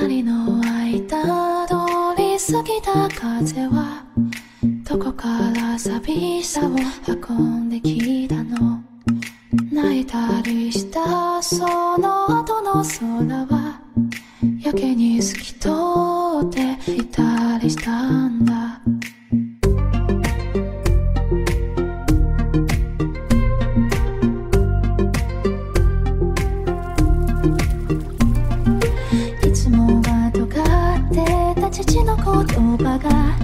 二人の間通り過ぎた風はどこから寂しさを運んできたの？泣いたりしたその後の空はやけに透き通っていたりしたの？が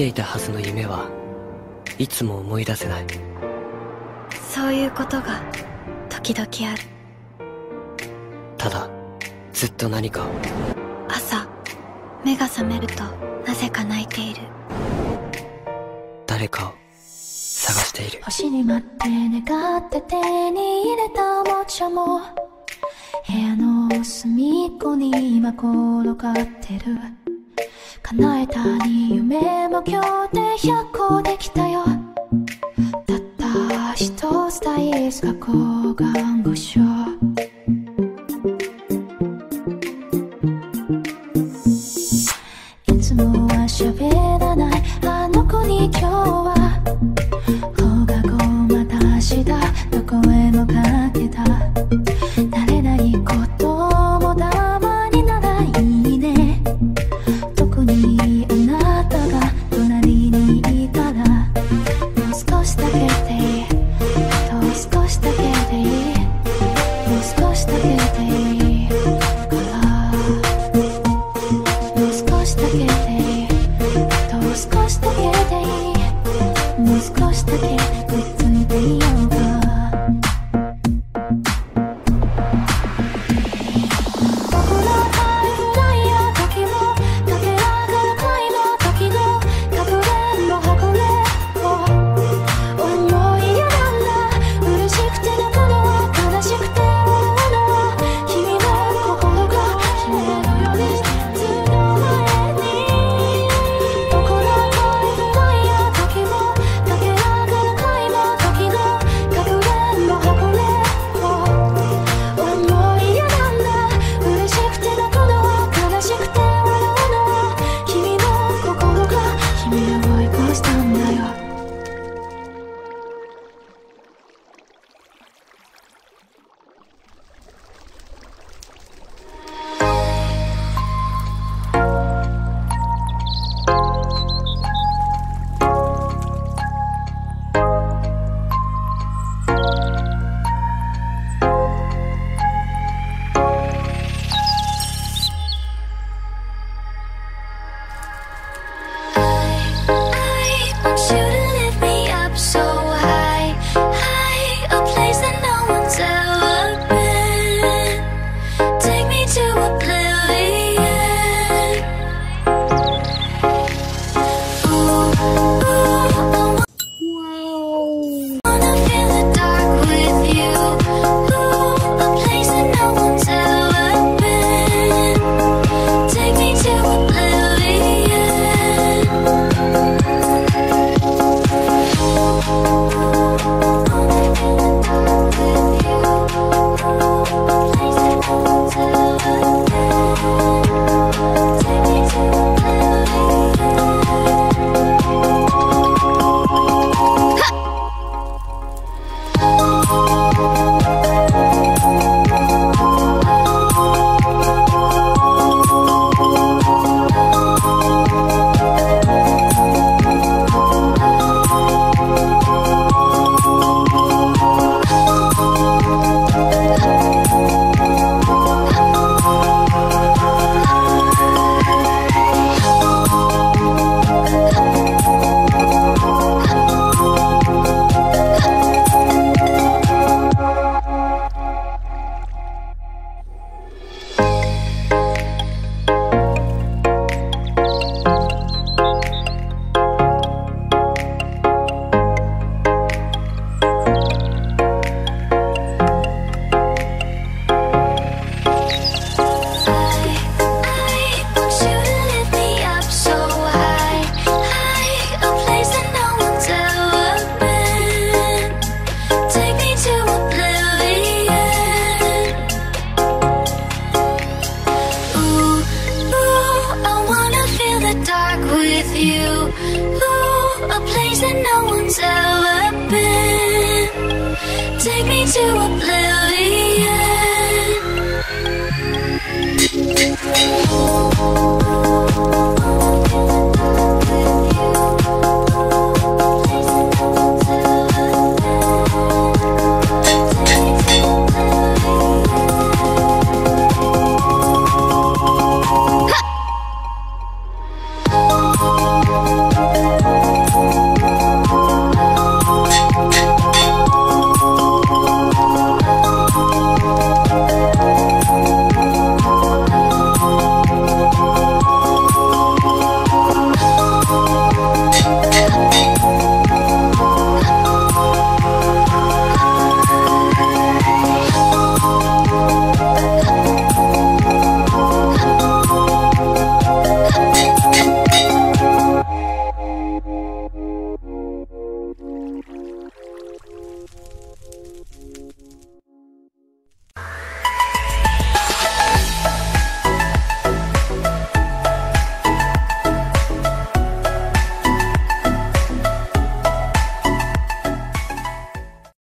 ていたはずの夢はいつも思い出せない。そういうことが時々ある。ただずっと何かを。朝目が覚めるとなぜか泣いている。誰かを探している。星に待って願って手に入れたおもちゃも。部屋の隅っこに今転がってる叶えたに夢も今日で100個できたよ。たった一つ大好き学校看護師い夜的雨。That no one's ever been. Take me to oblivion.